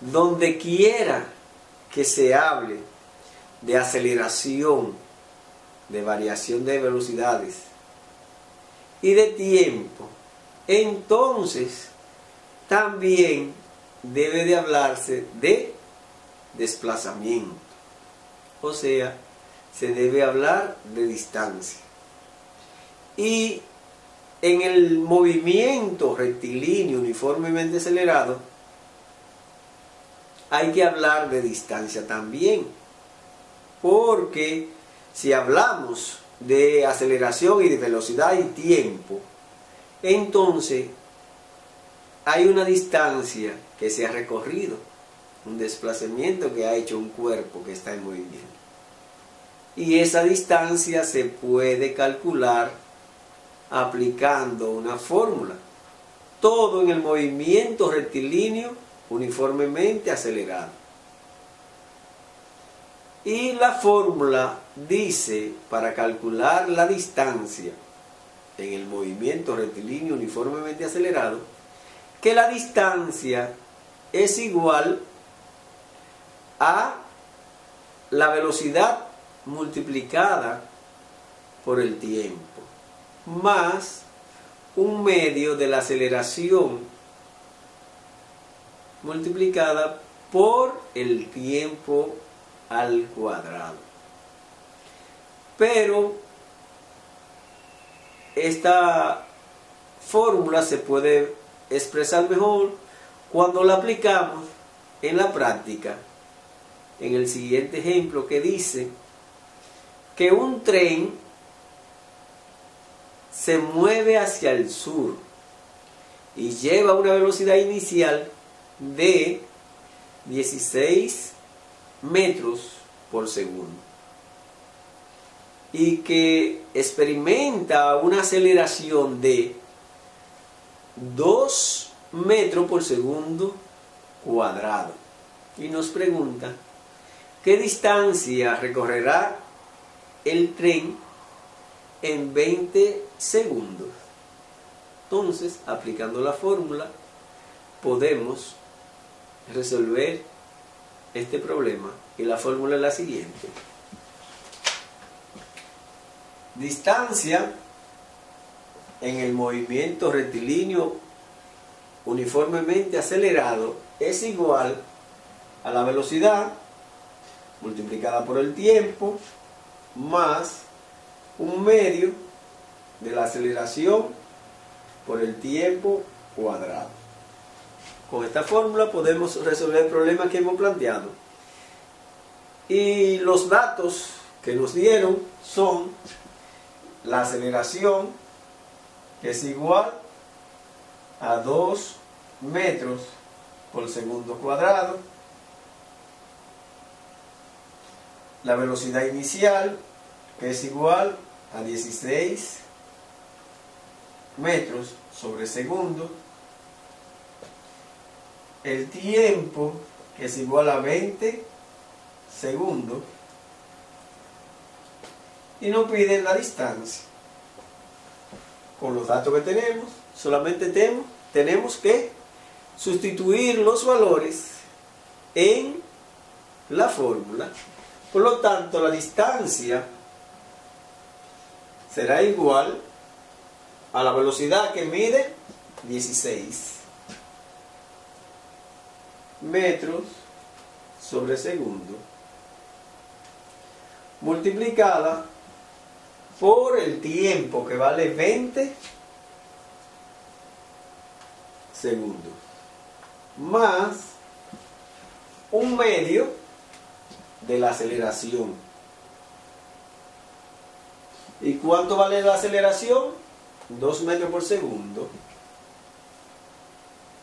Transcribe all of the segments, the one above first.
donde quiera que se hable de aceleración, de variación de velocidades y de tiempo, entonces también debe de hablarse de desplazamiento. O sea, se debe hablar de distancia. Y en el movimiento rectilíneo uniformemente acelerado, hay que hablar de distancia también. Porque si hablamos de aceleración y de velocidad y tiempo, entonces hay una distancia que se ha recorrido, un desplazamiento que ha hecho un cuerpo que está en movimiento. Y esa distancia se puede calcular aplicando una fórmula. Todo en el movimiento rectilíneo uniformemente acelerado. Y la fórmula dice, para calcular la distancia en el movimiento rectilíneo uniformemente acelerado, que la distancia es igual a la velocidad multiplicada por el tiempo, más un medio de la aceleración multiplicada por el tiempo al cuadrado. Pero esta fórmula se puede expresar mejor cuando la aplicamos en la práctica en el siguiente ejemplo que dice que un tren se mueve hacia el sur y lleva una velocidad inicial de 16 metros por segundo y que experimenta una aceleración de 2 metros por segundo cuadrado y nos pregunta qué distancia recorrerá el tren en 20 segundos. Entonces, aplicando la fórmula, podemos resolver este problema. Y la fórmula es la siguiente. Distancia en el movimiento rectilíneo uniformemente acelerado es igual a la velocidad multiplicada por el tiempo más un medio de la aceleración por el tiempo cuadrado. Con esta fórmula podemos resolver el problema que hemos planteado. Y los datos que nos dieron son la aceleración, que es igual a 2 metros por segundo cuadrado, la velocidad inicial, que es igual a 16 metros sobre segundo, el tiempo, que es igual a 20 segundos, y nos piden la distancia. Con los datos que tenemos, solamente tenemos, tenemos que sustituir los valores en la fórmula por lo tanto, la distancia será igual a la velocidad que mide 16 metros sobre segundo multiplicada por el tiempo que vale 20 segundos más un medio de la aceleración. ¿Y cuánto vale la aceleración? 2 metros por segundo.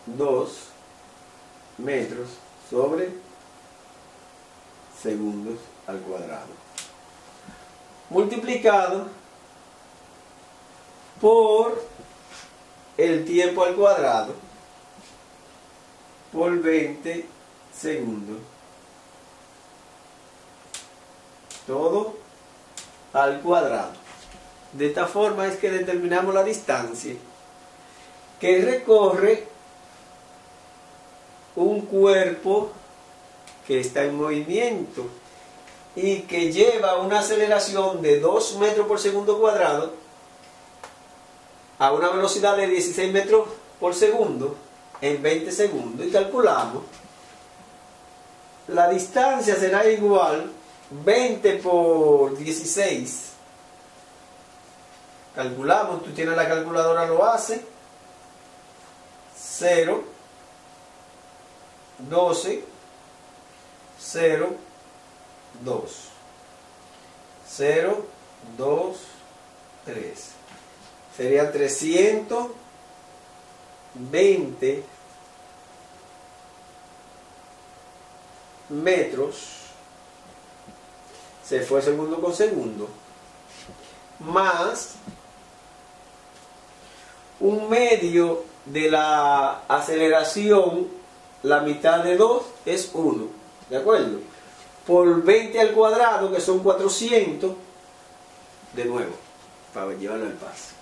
2 metros sobre segundos al cuadrado. Multiplicado por el tiempo al cuadrado por 20 segundos todo al cuadrado. De esta forma es que determinamos la distancia que recorre un cuerpo que está en movimiento y que lleva una aceleración de 2 metros por segundo cuadrado a una velocidad de 16 metros por segundo en 20 segundos. Y calculamos la distancia será igual 20 por 16 calculamos, tú tienes la calculadora lo hace 0 12 0 2 0 2 3 sería 320 metros. Se fue segundo con segundo más un medio de la aceleración la mitad de 2 es 1 ¿de acuerdo? por 20 al cuadrado que son 400 de nuevo para llevarlo al paso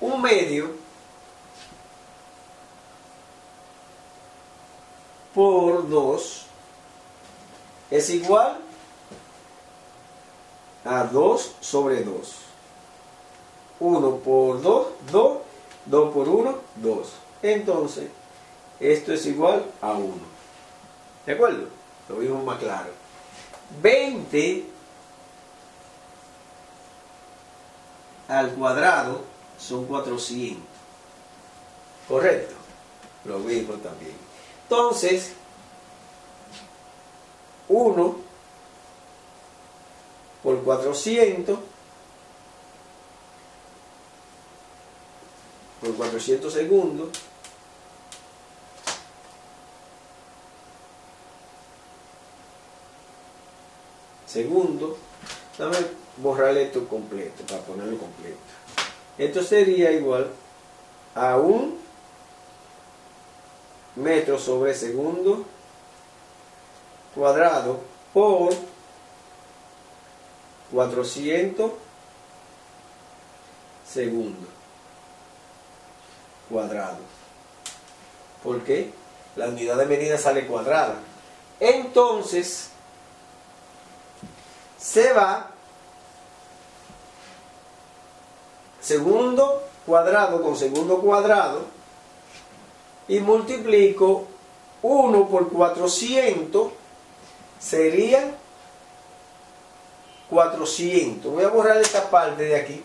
un medio por 2 es igual a 2 sobre 2. 1 por 2, 2. 2 por 1, 2. Entonces, esto es igual a 1. ¿De acuerdo? Lo vimos más claro. 20 al cuadrado son 400. ¿Correcto? Lo mismo también. Entonces, 1 por 400 por 400 segundos segundo dame borrar esto completo para ponerlo completo esto sería igual a un metro sobre segundo cuadrado por 400 segundos cuadrado. ¿Por qué? La unidad de medida sale cuadrada. Entonces, se va segundo cuadrado con segundo cuadrado y multiplico 1 por 400 sería 400. Voy a borrar esta parte de aquí.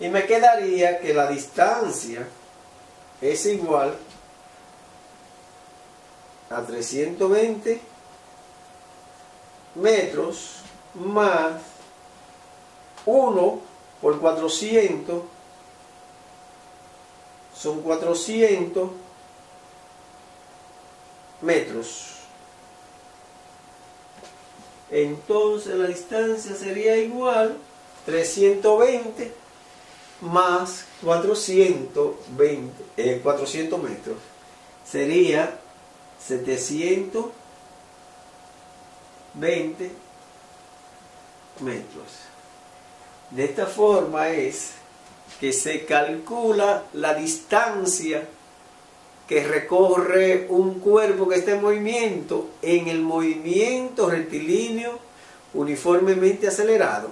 Y me quedaría que la distancia es igual a 320 metros más 1 por 400 son 400 metros. Entonces la distancia sería igual 320 más 420, 400 eh, metros. Sería 720 metros. De esta forma es que se calcula la distancia que recorre un cuerpo que está en movimiento en el movimiento rectilíneo uniformemente acelerado.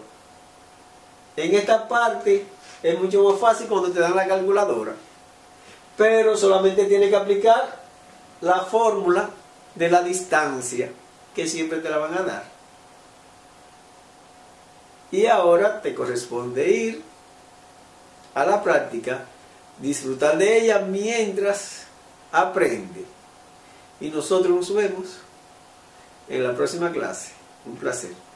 En esta parte es mucho más fácil cuando te dan la calculadora, pero solamente tiene que aplicar la fórmula de la distancia que siempre te la van a dar. Y ahora te corresponde ir a la práctica, disfrutar de ella mientras aprende. Y nosotros nos vemos en la próxima clase. Un placer.